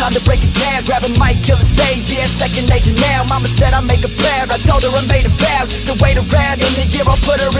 time to break it down Grab a mic, kill the stage, yeah, second nature now. Mama said I make a prayer, I told her I made a vow Just to wait around, in the year I'll put her in